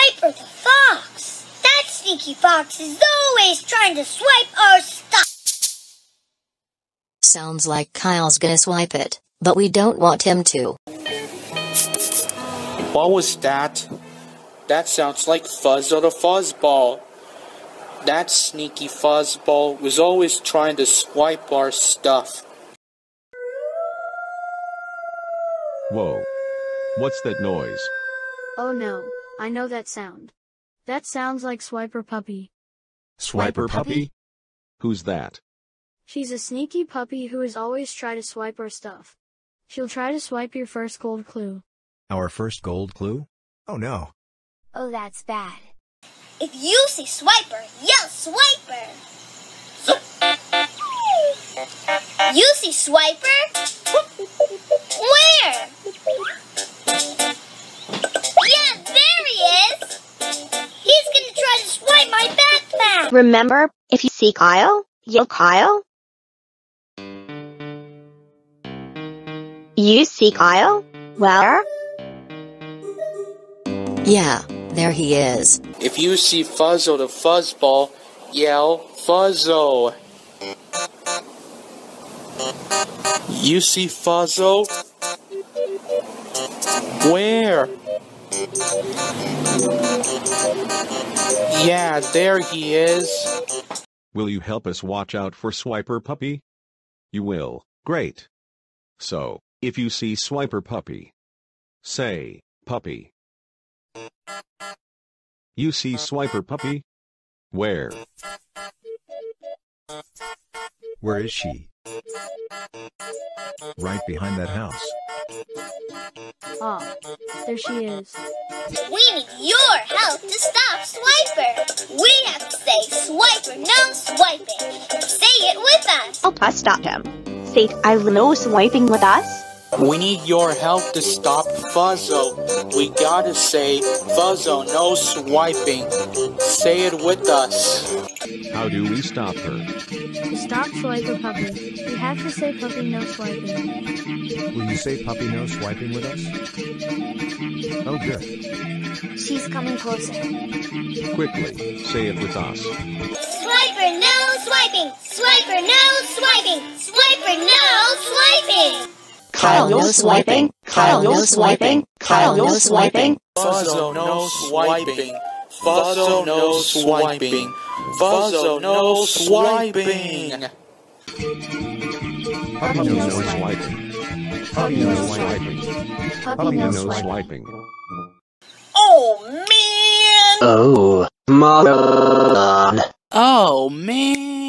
Swiper the fox. That sneaky fox is always trying to swipe our stuff. Sounds like Kyle's gonna swipe it, but we don't want him to. What was that? That sounds like Fuzzo the Fuzzball. That sneaky fuzzball was always trying to swipe our stuff. Whoa. What's that noise? Oh no, I know that sound. That sounds like Swiper Puppy. Swiper puppy? Who's that? She's a sneaky puppy who is always try to swipe our stuff. She'll try to swipe your first gold clue. Our first gold clue? Oh no. Oh, that's bad. If you see Swiper, yell Swiper! You see Swiper? Remember, if you see Kyle, yell Kyle. You see Kyle? Where? Yeah, there he is. If you see Fuzzo the Fuzzball, yell Fuzzo. You see Fuzzo? Where? Yeah, there he is. Will you help us watch out for Swiper Puppy? You will. Great. So, if you see Swiper Puppy, say, puppy. You see Swiper Puppy? Where? Where is she? Right behind that house. Ah, there she is. We need your help to stop Swiper! We have to say Swiper, no swiping! Say it with us! Help us stop him. Say I will no swiping with us. We need your help to stop Fuzzo. We gotta say Fuzzo, no swiping. Say it with us. How do we stop her? To stop Swiper Puppy, we have to say Puppy no swiping. Will you say puppy no swiping with us? Oh good. She's coming closer. Quickly, say it with us. Swiper, no swiping! Swiper, no swiping! Swiper, no swiping! Kyle no swiping. Kyle no swiping. Kyle no swiping. Fuzzo, no swiping. Fuzzo, no swiping. Fuzzo, no swiping. Puppy no swiping. Puppy no swiping. Puppy No swiping. Oh man! Oh, mother. Oh man.